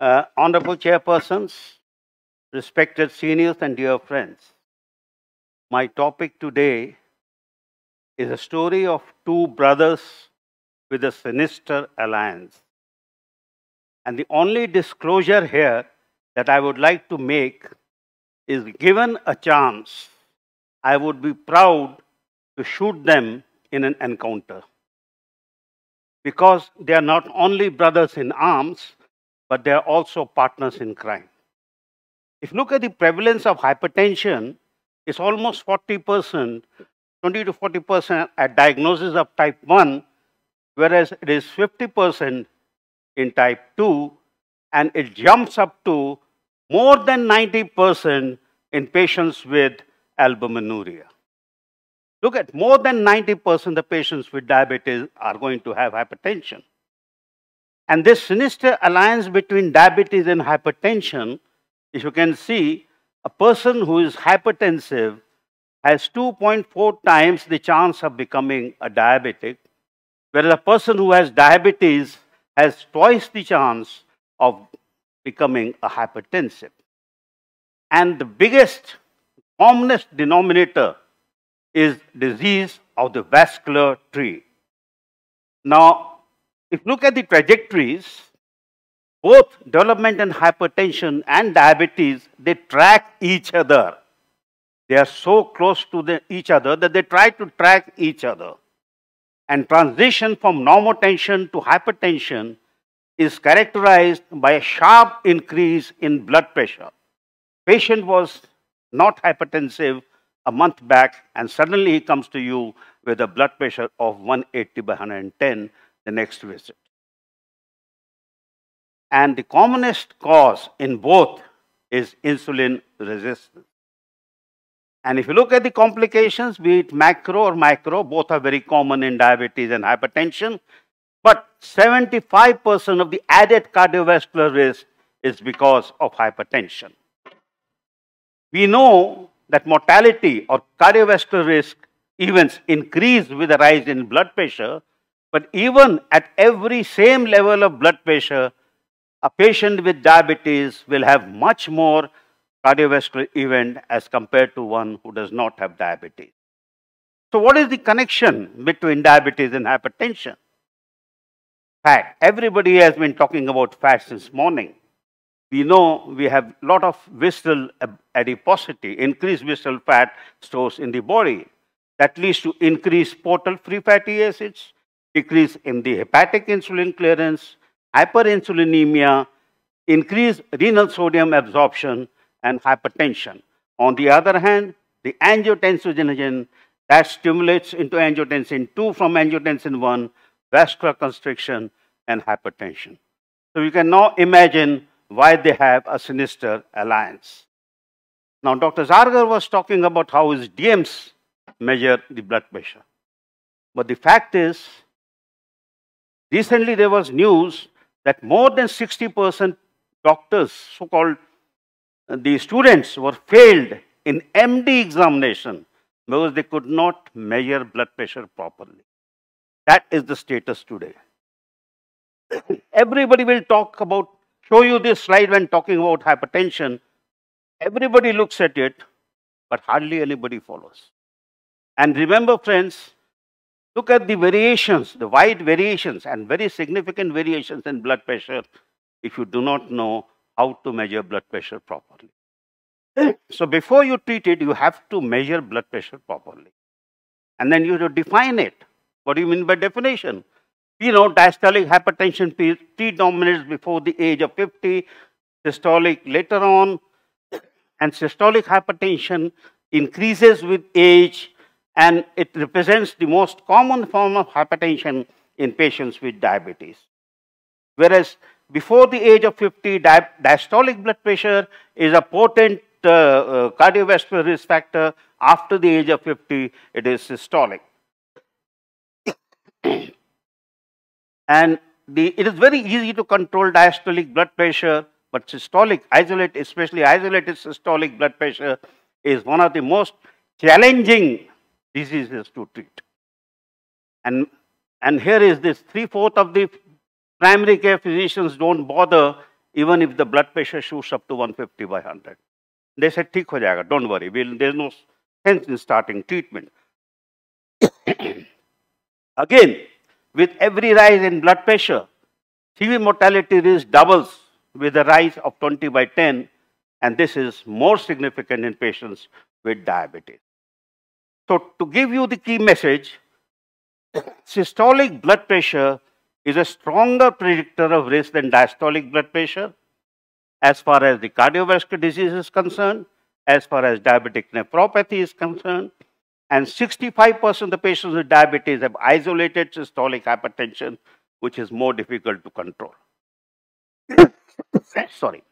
Uh, honorable chairpersons, respected seniors, and dear friends, my topic today is a story of two brothers with a sinister alliance. And the only disclosure here that I would like to make is given a chance, I would be proud to shoot them in an encounter. Because they are not only brothers in arms, but they are also partners in crime. If you look at the prevalence of hypertension, it's almost 40%, 20 to 40% at diagnosis of type 1, whereas it is 50% in type 2, and it jumps up to more than 90% in patients with albuminuria. Look at more than 90% of the patients with diabetes are going to have hypertension. And this sinister alliance between diabetes and hypertension, if you can see, a person who is hypertensive has 2.4 times the chance of becoming a diabetic, whereas a person who has diabetes has twice the chance of becoming a hypertensive. And the biggest, commonest denominator is disease of the vascular tree. Now, if you look at the trajectories, both development and hypertension and diabetes, they track each other. They are so close to the, each other that they try to track each other. And transition from normotension to hypertension is characterized by a sharp increase in blood pressure. Patient was not hypertensive a month back and suddenly he comes to you with a blood pressure of 180 by 110 the next visit. And the commonest cause in both is insulin resistance. And if you look at the complications, be it macro or micro, both are very common in diabetes and hypertension. But 75% of the added cardiovascular risk is because of hypertension. We know that mortality or cardiovascular risk events increase with a rise in blood pressure, but even at every same level of blood pressure, a patient with diabetes will have much more cardiovascular event as compared to one who does not have diabetes. So what is the connection between diabetes and hypertension? Fat. Everybody has been talking about fat since morning. We know we have a lot of visceral adiposity, increased visceral fat stores in the body. That leads to increased portal free fatty acids, decrease in the hepatic insulin clearance, hyperinsulinemia, increased renal sodium absorption, and hypertension. On the other hand, the angiotensinogen that stimulates into angiotensin 2 from angiotensin 1, vascular constriction, and hypertension. So you can now imagine why they have a sinister alliance. Now, Dr. Zargar was talking about how his DMs measure the blood pressure. But the fact is, recently there was news that more than 60% doctors, so called uh, the students, were failed in MD examination because they could not measure blood pressure properly. That is the status today. Everybody will talk about, show you this slide when talking about hypertension. Everybody looks at it, but hardly anybody follows. And remember, friends, look at the variations, the wide variations and very significant variations in blood pressure if you do not know how to measure blood pressure properly. So before you treat it, you have to measure blood pressure properly. And then you have to define it. What do you mean by definition? You know, diastolic hypertension predominates before the age of 50, systolic later on, and systolic hypertension increases with age, and it represents the most common form of hypertension in patients with diabetes. Whereas before the age of 50, di diastolic blood pressure is a potent uh, uh, cardiovascular risk factor. After the age of 50, it is systolic. and the, it is very easy to control diastolic blood pressure, but systolic, isolate, especially isolated systolic blood pressure, is one of the most challenging diseases to treat. And, and here is this, three-fourth of the primary care physicians don't bother even if the blood pressure shoots up to 150 by 100. They said, Theek ho jayega, don't worry, we'll, there's no sense in starting treatment. Again, with every rise in blood pressure, CV mortality risk doubles with a rise of 20 by 10, and this is more significant in patients with diabetes. So to give you the key message, systolic blood pressure is a stronger predictor of risk than diastolic blood pressure as far as the cardiovascular disease is concerned, as far as diabetic nephropathy is concerned, and 65% of the patients with diabetes have isolated systolic hypertension, which is more difficult to control. Sorry.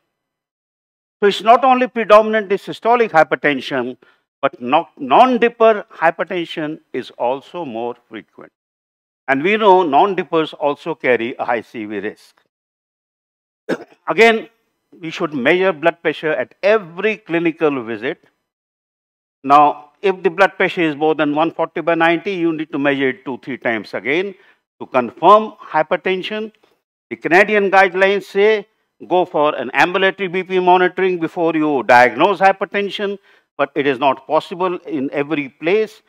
So it's not only predominantly systolic hypertension, but non-dipper hypertension is also more frequent. And we know non-dippers also carry a high CV risk. Again, we should measure blood pressure at every clinical visit. Now, if the blood pressure is more than 140 by 90, you need to measure it two, three times again to confirm hypertension. The Canadian guidelines say go for an ambulatory BP monitoring before you diagnose hypertension, but it is not possible in every place.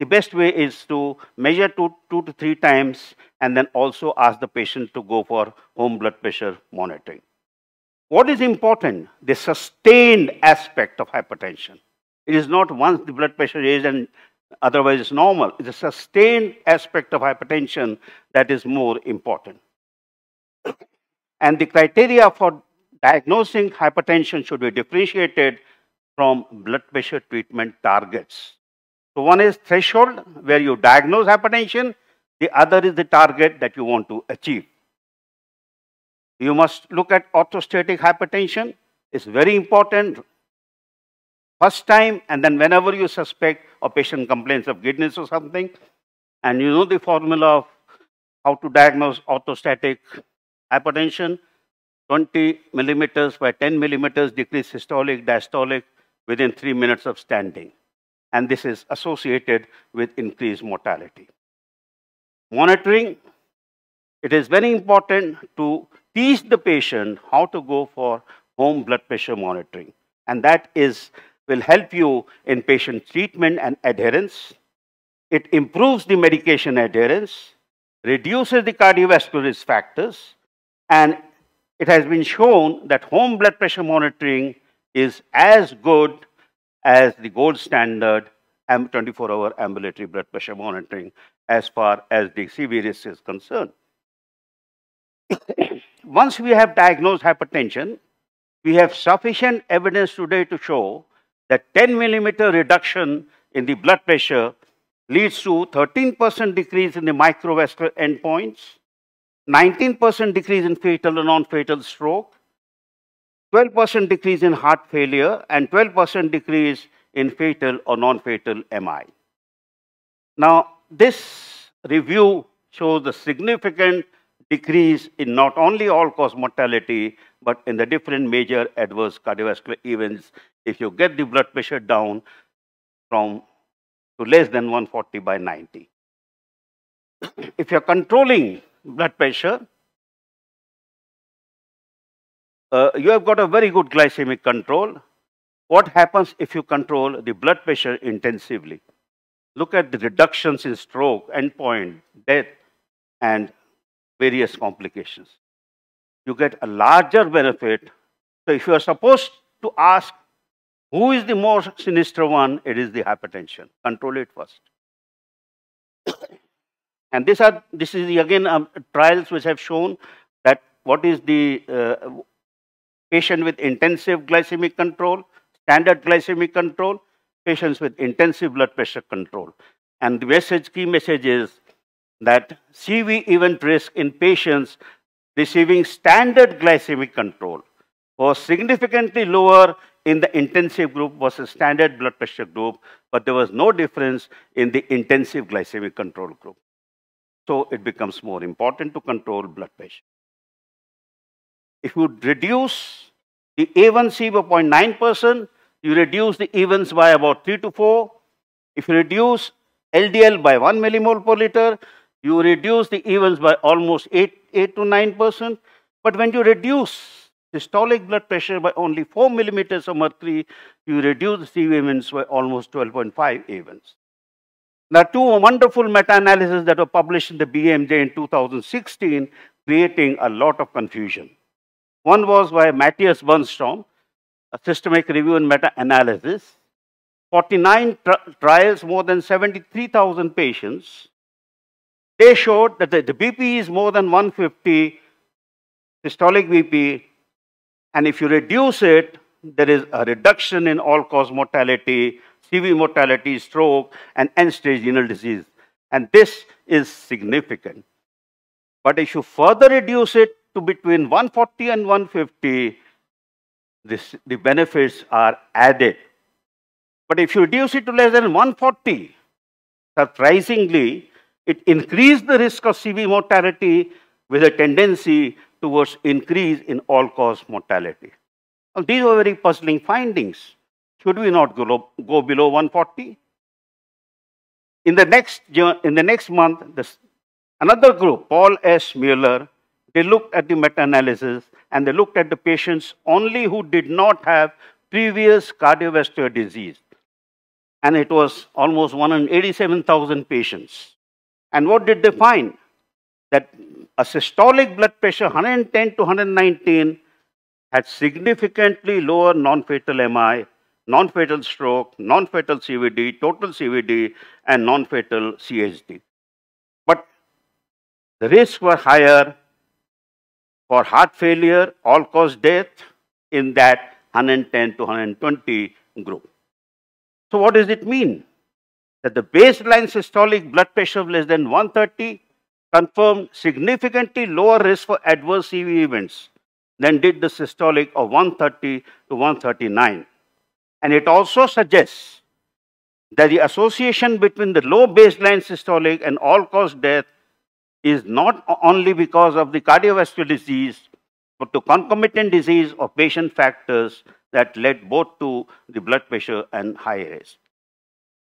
The best way is to measure two, two to three times and then also ask the patient to go for home blood pressure monitoring. What is important? The sustained aspect of hypertension. It is not once the blood pressure is and otherwise it's normal. It's a sustained aspect of hypertension that is more important. And the criteria for diagnosing hypertension should be differentiated from blood pressure treatment targets. So one is threshold where you diagnose hypertension. The other is the target that you want to achieve. You must look at orthostatic hypertension. It's very important. First time and then whenever you suspect a patient complains of giddiness or something, and you know the formula of how to diagnose orthostatic hypertension, 20 millimeters by 10 millimeters decrease systolic, diastolic within three minutes of standing. And this is associated with increased mortality. Monitoring, it is very important to teach the patient how to go for home blood pressure monitoring. And that is will help you in patient treatment and adherence. It improves the medication adherence, reduces the cardiovascular risk factors, and it has been shown that home blood pressure monitoring is as good as the gold standard 24-hour ambulatory blood pressure monitoring as far as the risk is concerned. Once we have diagnosed hypertension, we have sufficient evidence today to show that 10 millimeter reduction in the blood pressure leads to 13% decrease in the microvascular endpoints, 19% decrease in fatal and non-fatal stroke, 12% decrease in heart failure, and 12% decrease in fatal or non-fatal MI. Now, this review shows the significant decrease in not only all-cause mortality, but in the different major adverse cardiovascular events if you get the blood pressure down from to less than 140 by 90. if you're controlling blood pressure, uh, you have got a very good glycemic control. What happens if you control the blood pressure intensively? Look at the reductions in stroke, endpoint, death, and various complications. You get a larger benefit. So if you are supposed to ask who is the more sinister one, it is the hypertension. Control it first. And these are, this is again um, trials which have shown that what is the uh, patient with intensive glycemic control, standard glycemic control, patients with intensive blood pressure control. And the message, key message is that CV event risk in patients receiving standard glycemic control was significantly lower in the intensive group versus standard blood pressure group, but there was no difference in the intensive glycemic control group. So it becomes more important to control blood pressure. If you reduce the A1C by 0.9%, you reduce the events by about 3 to 4. If you reduce LDL by 1 millimole per liter, you reduce the events by almost 8, 8 to 9%. But when you reduce systolic blood pressure by only 4 millimeters of mercury, you reduce the events by almost 12.5 events. Are two wonderful meta-analyses that were published in the BMJ in 2016, creating a lot of confusion. One was by Mattias Brunström, a systematic review and meta-analysis. 49 trials, more than 73,000 patients. They showed that the, the BP is more than 150 systolic BP, and if you reduce it, there is a reduction in all-cause mortality, CV mortality, stroke, and end-stage renal disease. And this is significant. But if you further reduce it to between 140 and 150, this, the benefits are added. But if you reduce it to less than 140, surprisingly, it increased the risk of CV mortality with a tendency towards increase in all-cause mortality. Well, these were very puzzling findings. Should we not go, go below 140? In the next, in the next month, this, another group, Paul S. Mueller, they looked at the meta-analysis and they looked at the patients only who did not have previous cardiovascular disease. And it was almost 187,000 patients. And what did they find? That a systolic blood pressure 110 to 119 had significantly lower non-fatal MI, non-fatal stroke, non-fatal CVD, total CVD, and non-fatal CHD. But the risks were higher for heart failure, all-cause death in that 110 to 120 group. So what does it mean? That the baseline systolic blood pressure of less than 130 confirmed significantly lower risk for adverse CV events than did the systolic of 130 to 139. And it also suggests that the association between the low baseline systolic and all-cause death is not only because of the cardiovascular disease, but to concomitant disease or patient factors that led both to the blood pressure and high risk.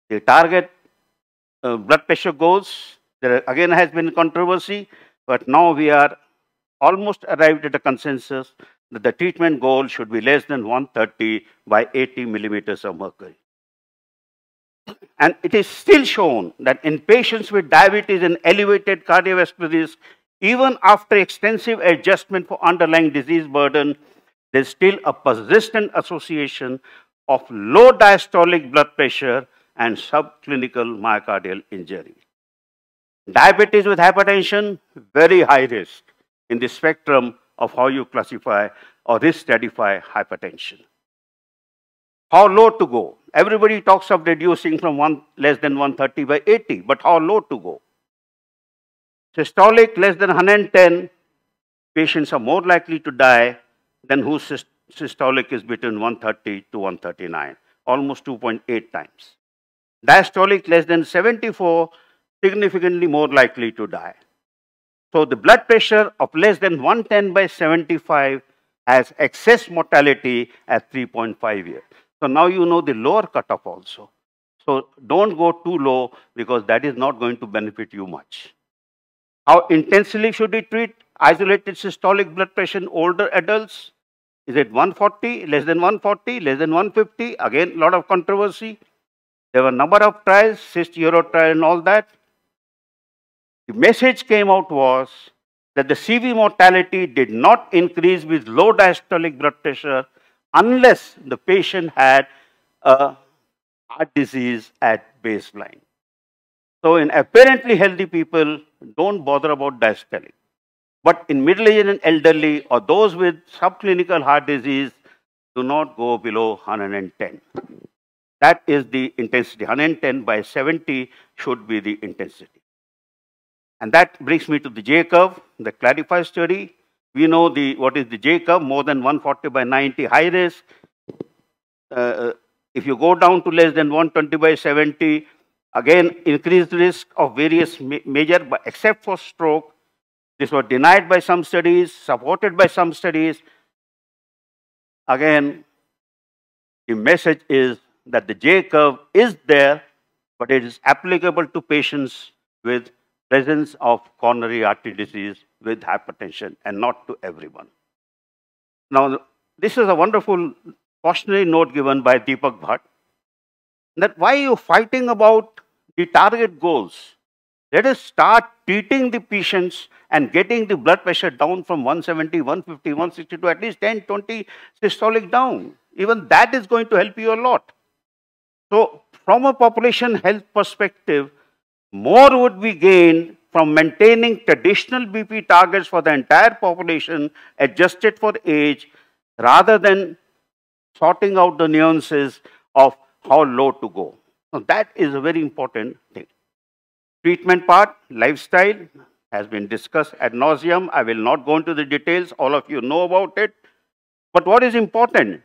The target uh, blood pressure goals, there again has been controversy, but now we are almost arrived at a consensus that the treatment goal should be less than 130 by 80 millimeters of mercury. And it is still shown that in patients with diabetes and elevated cardiovascular risk, even after extensive adjustment for underlying disease burden, there's still a persistent association of low diastolic blood pressure and subclinical myocardial injury. Diabetes with hypertension, very high risk in the spectrum of how you classify or risk stratify hypertension. How low to go? Everybody talks of reducing from one less than 130 by 80, but how low to go? Systolic less than 110, patients are more likely to die than whose systolic is between 130 to 139, almost 2.8 times. Diastolic less than 74, significantly more likely to die. So the blood pressure of less than 110 by 75 has excess mortality at 3.5 years. So now you know the lower cutoff also. So don't go too low because that is not going to benefit you much. How intensely should we treat isolated systolic blood pressure in older adults? Is it 140, less than 140, less than 150? Again, a lot of controversy. There were a number of trials, Syst-Eur trial and all that. The message came out was that the CV mortality did not increase with low diastolic blood pressure unless the patient had a heart disease at baseline. So in apparently healthy people, don't bother about diastolic. But in middle-aged and elderly or those with subclinical heart disease, do not go below 110. That is the intensity. 110 by 70 should be the intensity. And that brings me to the J curve, the Clarify study. We know the what is the J curve, more than 140 by 90 high risk. Uh, uh if you go down to less than 120 by 70, again, increased risk of various ma major, except for stroke. This was denied by some studies, supported by some studies. Again, the message is that the J curve is there, but it is applicable to patients with presence of coronary artery disease with hypertension and not to everyone. Now, this is a wonderful cautionary note given by Deepak Bhatt that why are you fighting about the target goals? Let us start treating the patients and getting the blood pressure down from 170, 150, 160 to at least 10, 20 systolic down. Even that is going to help you a lot. So, from a population health perspective, more would be gained from maintaining traditional BP targets for the entire population adjusted for age rather than sorting out the nuances of how low to go. So that is a very important thing. Treatment part, lifestyle has been discussed ad nauseum. I will not go into the details. All of you know about it. But what is important?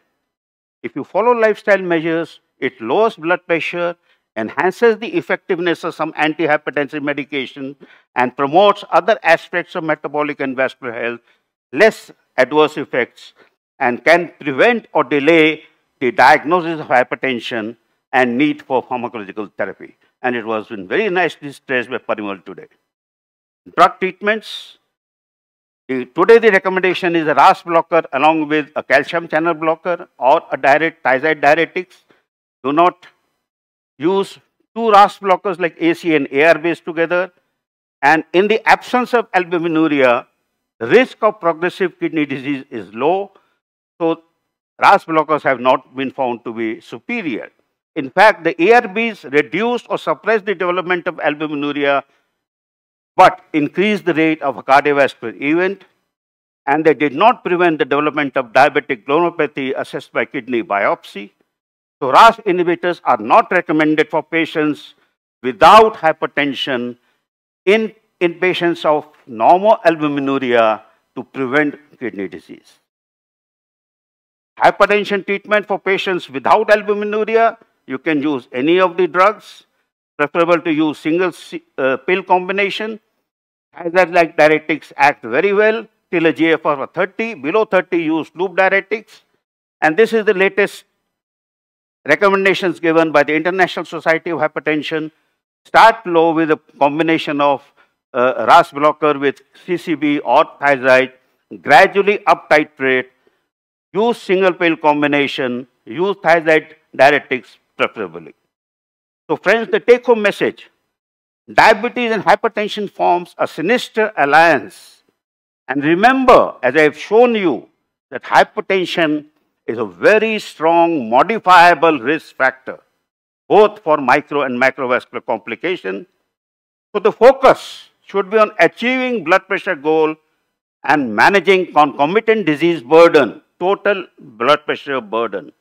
If you follow lifestyle measures, it lowers blood pressure, enhances the effectiveness of some antihypertensive medication, and promotes other aspects of metabolic and vascular health, less adverse effects, and can prevent or delay the diagnosis of hypertension and need for pharmacological therapy. And it was been very nicely stressed by Parimal today. Drug treatments. Today the recommendation is a RAS blocker along with a calcium channel blocker or a direct thiazide diuretics. Do not use two RAS blockers like AC and ARBs together. And in the absence of albuminuria, risk of progressive kidney disease is low. So RAS blockers have not been found to be superior. In fact, the ARBs reduced or suppressed the development of albuminuria, but increased the rate of a cardiovascular event, and they did not prevent the development of diabetic glomerulopathy assessed by kidney biopsy. So RAS inhibitors are not recommended for patients without hypertension in, in patients of normal albuminuria to prevent kidney disease. Hypertension treatment for patients without albuminuria you can use any of the drugs, preferable to use single uh, pill combination. As like diuretics act very well till a GFR of 30. Below 30, use loop diuretics. And this is the latest recommendations given by the International Society of Hypertension. Start low with a combination of uh, RAS blocker with CCB or thiazide. Gradually up titrate. Use single pill combination. Use thiazide diuretics preferably. So friends, the take-home message, diabetes and hypertension forms a sinister alliance. And remember, as I have shown you, that hypertension is a very strong modifiable risk factor, both for micro and macrovascular complication. So the focus should be on achieving blood pressure goal and managing concomitant disease burden, total blood pressure burden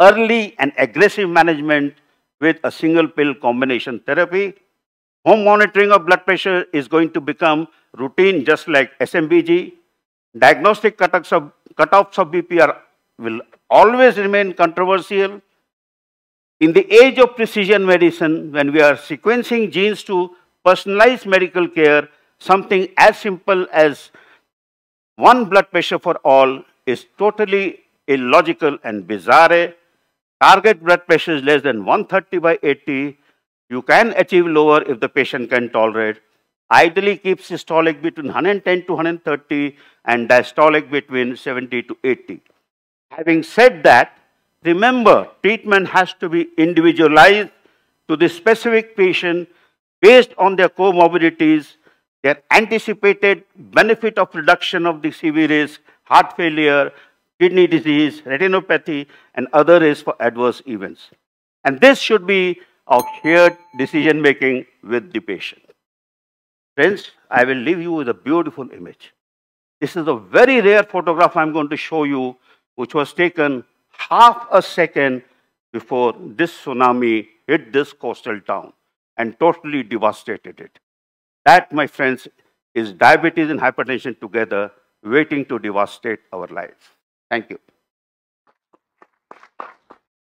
early and aggressive management with a single pill combination therapy. Home monitoring of blood pressure is going to become routine just like SMBG. Diagnostic cutoffs of, cutoffs of BP are, will always remain controversial. In the age of precision medicine, when we are sequencing genes to personalize medical care, something as simple as one blood pressure for all is totally illogical and bizarre target blood pressure is less than 130 by 80, you can achieve lower if the patient can tolerate. Ideally keep systolic between 110 to 130 and diastolic between 70 to 80. Having said that, remember treatment has to be individualized to the specific patient based on their comorbidities, their anticipated benefit of reduction of the CV risk, heart failure, kidney disease, retinopathy, and other risks for adverse events. And this should be of shared decision making with the patient. Friends, I will leave you with a beautiful image. This is a very rare photograph I'm going to show you, which was taken half a second before this tsunami hit this coastal town and totally devastated it. That, my friends, is diabetes and hypertension together waiting to devastate our lives. Thank you.